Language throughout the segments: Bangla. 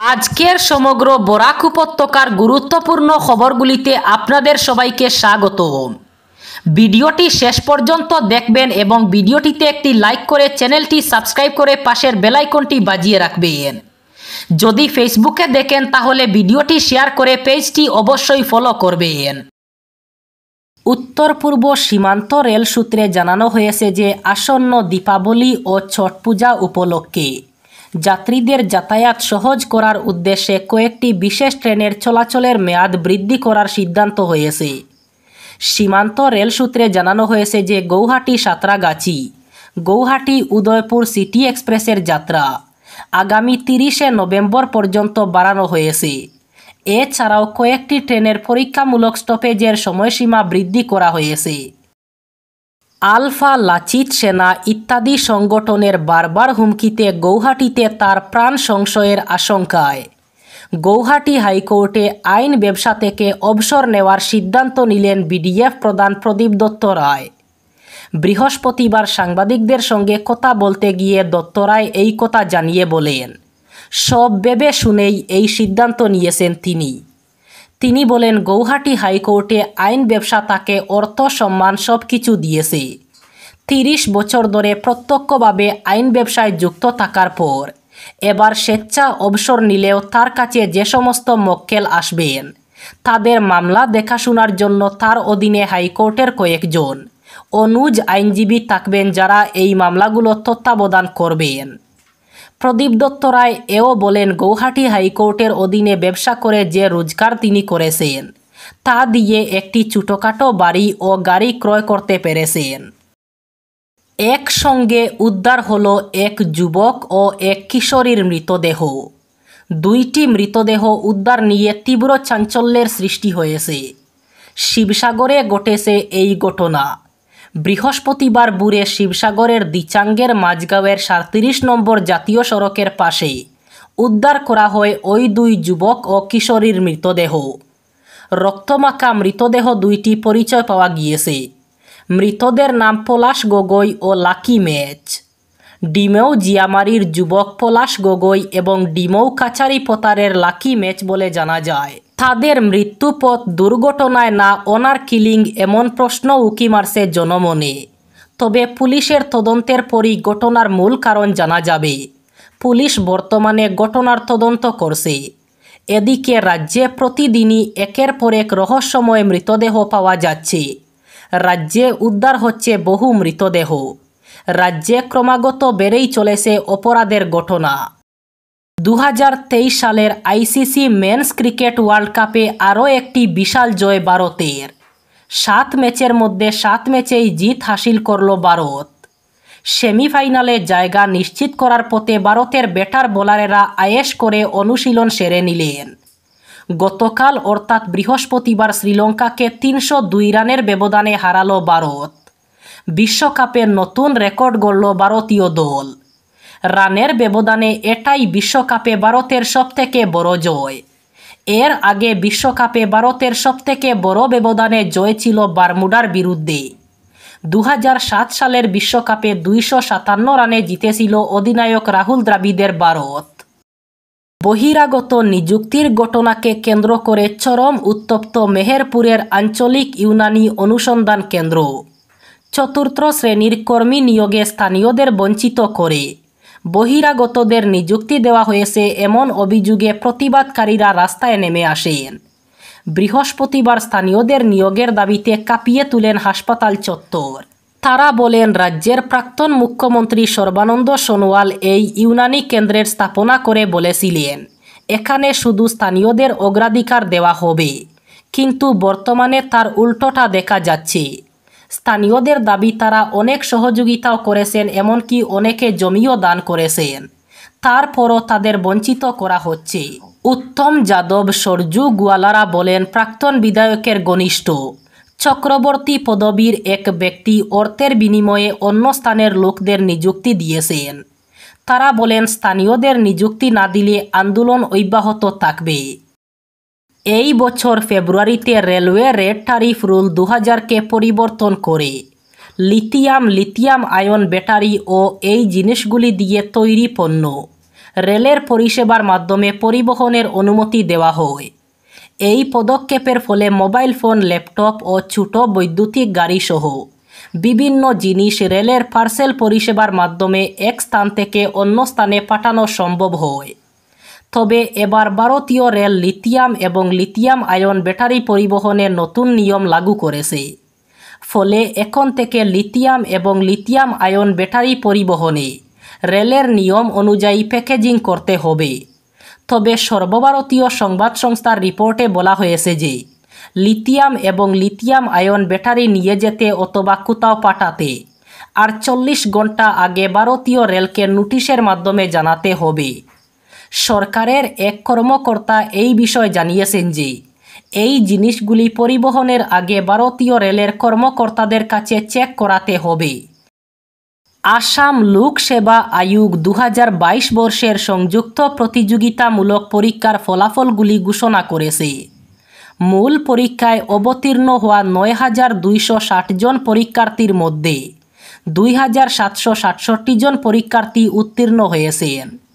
আজকের সমগ্র বরাক উপত্যকার গুরুত্বপূর্ণ খবরগুলিতে আপনাদের সবাইকে স্বাগত ভিডিওটি শেষ পর্যন্ত দেখবেন এবং ভিডিওটিতে একটি লাইক করে চ্যানেলটি সাবস্ক্রাইব করে পাশের বেলাইকনটি বাজিয়ে রাখবেন। যদি ফেসবুকে দেখেন তাহলে ভিডিওটি শেয়ার করে পেজটি অবশ্যই ফলো করবেন। উত্তর পূর্ব সীমান্ত রেল সূত্রে জানানো হয়েছে যে আসন্ন দীপাবলি ও ছট পূজা উপলক্ষে যাত্রীদের যাতায়াত সহজ করার উদ্দেশ্যে কয়েকটি বিশেষ ট্রেনের চলাচলের মেয়াদ বৃদ্ধি করার সিদ্ধান্ত হয়েছে। সীমান্ত রেল সূত্রে জানানো হয়েছে যে গৌহাটি সাঁতরাগাছি, গৌহাটি উদয়পুর সিটি এক্সপ্রেসের যাত্রা আগামী তিরিশে নভেম্বর পর্যন্ত বাড়ানো হয়েছে। এছাড়াও কয়েকটি ট্রেনের পরীক্ষামূলক স্টপেজের সময়সীমা বৃদ্ধি করা হয়েছে। আলফা লাচিত সেনা ইত্যাদি সংগঠনের বারবার হুমকিতে গৌহাটিতে তার প্রাণ সংশয়ের আশঙ্কায়। গৌহাটি হাইকোর্টে আইন ব্যবসা থেকে অবসর নেওয়ার সিদ্ধান্ত নিলেন বিডিএফ প্রধান প্রদীপ দত্ত রায়। বৃহস্পতিবার সাংবাদিকদের সঙ্গে কথা বলতে গিয়ে দত্ত রায় এই কথা জানিয়ে বলেন, সব ভেবে শুনেই এই সিদ্ধান্ত নিয়েছেন তিনি। তিনি বলেন, গৌহাটি হাইকোর্টে আইন ব্যবসা তাকে অর্থ, সম্মান সব কিছু দিয়েছে। তিরিশ বছর ধরে প্রত্যক্ষভাবে আইন ব্যবসায় যুক্ত থাকার পর এবার স্বেচ্ছা অবসর নিলেও তার কাছে যে সমস্ত মক্কেল আসবেন, তাদের মামলা দেখাশোনার জন্য তার অধীনে হাইকোর্টের কয়েকজন। অনুজ আইনজীবী থাকবেন যারা এই মামলাগুলো তত্ত্বাবধান করবেন। প্রদীপ দত্ত রায় এও বলেন, গৌহাটি হাইকোর্টের অধীনে ব্যবসা করে যে রোজগার তিনি করেছেন, তা দিয়ে একটি ছোটোখাটো বাড়ি ও গাড়ি ক্রয় করতে পেরেছেন। একসঙ্গে উদ্ধার হল এক যুবক ও এক কিশোরীর মৃতদেহ। দুইটি মৃতদেহ উদ্ধার নিয়ে তীব্র চাঞ্চল্যের সৃষ্টি হয়েছে। শিবসাগরে ঘটেছে এই ঘটনা। বৃহস্পতিবার বুড়ে শিবসাগরের দিচাঙ্গের মাঝগাঁওয়ের সাঁত্রিশ নম্বর জাতীয় সড়কের পাশে উদ্ধার করা হয় ওই দুই যুবক ও কিশোরীর মৃতদেহ। রক্তমাখা মৃতদেহ দুইটি পরিচয় পাওয়া গিয়েছে। মৃতদের নাম পলাশ গগৈ ও লাকি ম্যাচ ডিমেও জিয়ামারির যুবক পলাশ গগৈ এবং ডিমৌ কাছারি পতারের লাকি ম্যাচ বলে জানা যায়। তাদের মৃত্যুপথ দুর্ঘটনায় না অনার কিলিং এমন প্রশ্ন উকি মারছে জনমনে। তবে পুলিশের তদন্তের পরই ঘটনার মূল কারণ জানা যাবে। পুলিশ বর্তমানে ঘটনার তদন্ত করছে। এদিকে রাজ্যে প্রতিদিনই একের পর এক রহস্যময় মৃতদেহ পাওয়া যাচ্ছে। রাজ্যে উদ্ধার হচ্ছে বহু মৃতদেহ। রাজ্যে ক্রমাগত বেড়েই চলেছে অপরাধের ঘটনা। দু হাজার তেইশ সালের আইসিসি মেন্স ক্রিকেট ওয়ার্ল্ড কাপে আরও একটি বিশাল জয় ভারতের। সাত ম্যাচের মধ্যে সাত ম্যাচেই জিত হাসিল করল ভারত। সেমিফাইনালে জায়গা নিশ্চিত করার পথে ভারতের ব্যাটার বোলারেরা আয়েশ করে অনুশীলন সেরে নিলেন। গতকাল, অর্থাৎ বৃহস্পতিবার, শ্রীলঙ্কাকে তিনশো দুই রানের ব্যবধানে হারালো ভারত। বিশ্বকাপে নতুন রেকর্ড গড়ল ভারতীয় দল। রানের ব্যবধানে এটাই বিশ্বকাপে ভারতের সবথেকে বড় জয়। এর আগে বিশ্বকাপে ভারতের সবথেকে বড় ব্যবধানে জয় ছিল বারমুডার বিরুদ্ধে। দু হাজার সাত সালের বিশ্বকাপে দুইশো সাতান্ন রানে জিতেছিল অধিনায়ক রাহুল দ্রাবিদের ভারত। বহিরাগত নিযুক্তির ঘটনাকে কেন্দ্র করে চরম উত্তপ্ত মেহেরপুরের আঞ্চলিক ইউনানি অনুসন্ধান কেন্দ্র। চতুর্থ শ্রেণির কর্মী নিয়োগে স্থানীয়দের বঞ্চিত করে। বহিরাগতদের নিযুক্তি দেওয়া হয়েছে এমন অভিযোগে প্রতিবাদকারীরা রাস্তায় নেমে আসেন। বৃহস্পতিবার স্থানীয়দের নিয়োগের দাবিতে কাঁপিয়ে তুলেন হাসপাতাল চত্বর। তারা বলেন, রাজ্যের প্রাক্তন মুখ্যমন্ত্রী সর্বানন্দ সোনোয়াল এই ইউনানি কেন্দ্রের স্থাপনা করে বলেছিলেন, এখানে শুধু স্থানীয়দের অগ্রাধিকার দেওয়া হবে, কিন্তু বর্তমানে তার উল্টোটা দেখা যাচ্ছে। স্থানীয়দের দাবি, তারা অনেক সহযোগিতাও করেছেন, এমনকি অনেকে জমিও দান করেছেন। তারপরও তাদের বঞ্চিত করা হচ্ছে। উত্তম যাদব সরজু গোয়ালারা বলেন, প্রাক্তন বিধায়কের ঘনিষ্ঠ। চক্রবর্তী পদবীর এক ব্যক্তি অর্থের বিনিময়ে অন্য স্থানের লোকদের নিযুক্তি দিয়েছেন। তারা বলেন, স্থানীয়দের নিযুক্তি না দিলে আন্দোলন অব্যাহত থাকবে। এই বছর ফেব্রুয়ারিতে রেলওয়ে রেড টারিফ রুল দু হাজারকে পরিবর্তন করে। লিথিয়াম লিথিয়াম আয়ন ব্যাটারি ও এই জিনিসগুলি দিয়ে তৈরি পণ্য। রেলের পরিষেবার মাধ্যমে পরিবহনের অনুমতি দেওয়া হয়। এই পদক্ষেপের ফলে মোবাইল ফোন, ল্যাপটপ ও ছোট বৈদ্যুতিক গাড়িসহ বিভিন্ন জিনিস রেলের পার্সেল পরিষেবার মাধ্যমে এক স্থান থেকে অন্য স্থানে পাঠানো সম্ভব হয়। তবে এবার ভারতীয় রেল লিথিয়াম এবং লিথিয়াম আয়ন ব্যাটারি পরিবহনের নতুন নিয়ম লাগু করেছে। ফলে এখন থেকে লিথিয়াম এবং লিথিয়াম আয়ন ব্যাটারি পরিবহনে রেলের নিয়ম অনুযায়ী প্যাকেজিং করতে হবে। তবে সর্বভারতীয় সংবাদ সংস্থার রিপোর্টে বলা হয়েছে যে, লিথিয়াম এবং লিথিয়াম আয়ন ব্যাটারি নিয়ে যেতে অথবা কোথাও পাঠাতে আর চল্লিশ ঘণ্টা আগে ভারতীয় রেলকে নোটিশের মাধ্যমে জানাতে হবে। সরকারের এক কর্মকর্তা এই বিষয় জানিয়েছেন যে, এই জিনিসগুলি পরিবহনের আগে ভারতীয় রেলের কর্মকর্তাদের কাছে চেক করাতে হবে। আসাম লোক সেবা আয়োগ দু হাজার বাইশ বর্ষের সংযুক্ত প্রতিযোগিতামূলক পরীক্ষার ফলাফলগুলি ঘোষণা করেছে। মূল পরীক্ষায় অবতীর্ণ হওয়া নয় হাজার দুইশো ষাট জন পরীক্ষার্থীর মধ্যে দুই হাজার সাতশো সাতষট্টি জন পরীক্ষার্থী উত্তীর্ণ হয়েছেন।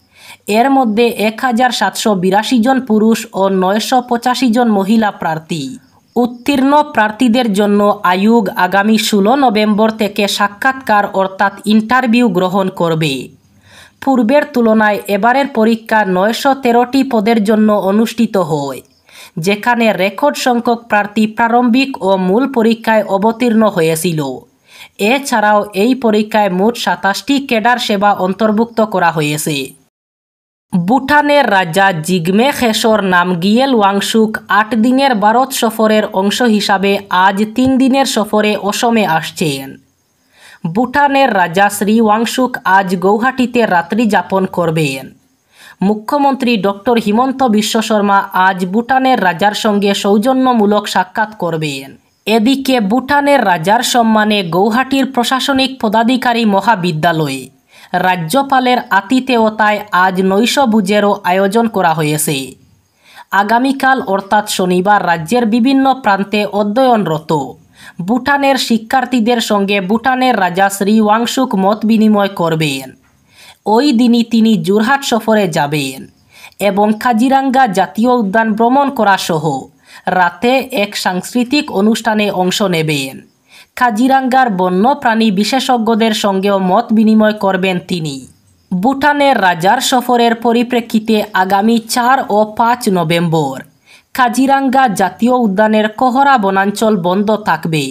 এর মধ্যে এক হাজার সাতশো বিরাশি জন পুরুষ ও নয়শো পঁচাশি জন মহিলা প্রার্থী। উত্তীর্ণ প্রার্থীদের জন্য আয়োগ আগামী ষোলো নভেম্বর থেকে সাক্ষাৎকার অর্থাৎ ইন্টারভিউ গ্রহণ করবে। পূর্বের তুলনায় এবারের পরীক্ষা নয়শো তেরোটি পদের জন্য অনুষ্ঠিত হয়, যেখানে রেকর্ড সংখ্যক প্রার্থী প্রারম্ভিক ও মূল পরীক্ষায় অবতীর্ণ হয়েছিল। এছাড়াও এই পরীক্ষায় মোট সাতাশটি কেডার সেবা অন্তর্ভুক্ত করা হয়েছে। ভুটানের রাজা জিগমে খেসর গিয়েল ওয়াংশুক আট দিনের ভারত সফরের অংশ হিসাবে আজ তিন দিনের সফরে অসমে আসছেন। ভুটানের রাজা শ্রী ওয়াংশুক আজ গৌহাটিতে রাত্রি যাপন করবেন। মুখ্যমন্ত্রী ডক্টর হিমন্ত বিশ্ব শর্মা আজ ভুটানের রাজার সঙ্গে সৌজন্যমূলক সাক্ষাৎ করবেন। এদিকে ভুটানের রাজার সম্মানে গৌহাটির প্রশাসনিক পদাধিকারী মহাবিদ্যালয়ে রাজ্যপালের আতিথেয়তায় আজ নৈশভোজেরও আয়োজন করা হয়েছে। আগামীকাল অর্থাৎ শনিবার রাজ্যের বিভিন্ন প্রান্তে অধ্যয়নরত ভুটানের শিক্ষার্থীদের সঙ্গে ভুটানের রাজা শ্রী ওয়াংশুক মত বিনিময় করবেন। ওই দিনই তিনি জোরহাট সফরে যাবেন এবং কাজিরাঙ্গা জাতীয় উদ্যান ভ্রমণ করা সহ রাতে এক সাংস্কৃতিক অনুষ্ঠানে অংশ নেবেন। কাজিরাঙ্গার বন্যপ্রাণী বিশেষজ্ঞদের সঙ্গেও মত বিনিময় করবেন তিনি। ভুটানের রাজার সফরের পরিপ্রেক্ষিতে আগামী চার ও পাঁচ নভেম্বর কাজিরাঙ্গা জাতীয় উদ্যানের কোহরা বনাঞ্চল বন্ধ থাকবে।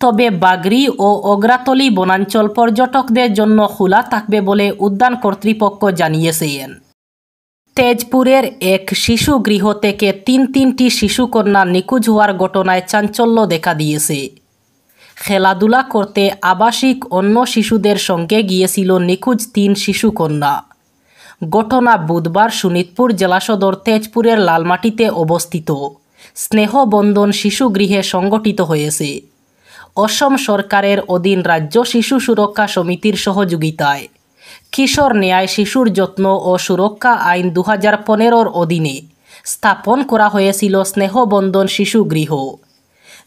তবে বাগরি ও অগ্রাতলি বনাঞ্চল পর্যটকদের জন্য খোলা থাকবে বলে উদ্যান কর্তৃপক্ষ জানিয়েছেন। তেজপুরের এক শিশু গৃহ থেকে তিন তিনটি শিশুকন্যা নিখোঁজ হওয়ার ঘটনায় চাঞ্চল্য দেখা দিয়েছে। খেলাধুলা করতে আবাসিক অন্য শিশুদের সঙ্গে গিয়েছিল নিখোঁজ তিন শিশুকন্যা। ঘটনা বুধবার শোনিতপুর জেলা সদর তেজপুরের লালমাটিতে অবস্থিত। স্নেহবন্ধন শিশুগৃহে সংগঠিত হয়েছে। অসম সরকারের অধীন রাজ্য শিশু সুরক্ষা সমিতির সহযোগিতায়। কিশোর ন্যায় শিশুর যত্ন ও সুরক্ষা আইন দু হাজার অধীনে স্থাপন করা হয়েছিল স্নেহবন্ধন শিশুগৃহ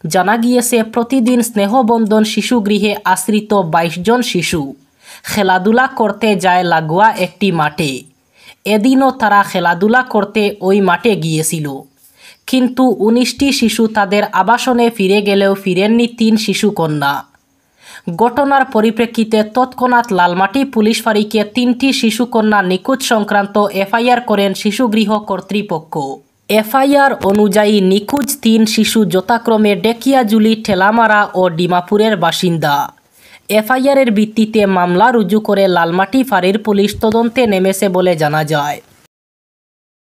জানা গিয়েছে, প্রতিদিন স্নেহবন্ধন শিশুগৃহে আশ্রিত বাইশ জন শিশু। খেলাধুলা করতে যায় লাগোয়া একটি মাঠে। এদিনও তারা খেলাধুলা করতে ওই মাঠে গিয়েছিল। কিন্তু উনিশটি শিশু তাদের আবাসনে ফিরে গেলেও ফিরেননি তিন শিশু কন্যা। ঘটনার পরিপ্রেক্ষিতে তৎক্ষণাৎ লালমাটি পুলিশ ফাঁড়িকে তিনটি শিশুকন্যা নিখোঁজ সংক্রান্ত এফআইআর করেন শিশুগৃহ কর্তৃপক্ষ। এফআইআর অনুযায়ী নিখোঁজ তিন শিশু যথাক্রমে ডেকিয়াজুলি, ঠেলামারা ও ডিমাপুরের বাসিন্দা। এফআইআরের ভিত্তিতে মামলা রুজু করে লালমাটি ফাঁড়ির পুলিশ তদন্তে নেমেছে বলে জানা যায়।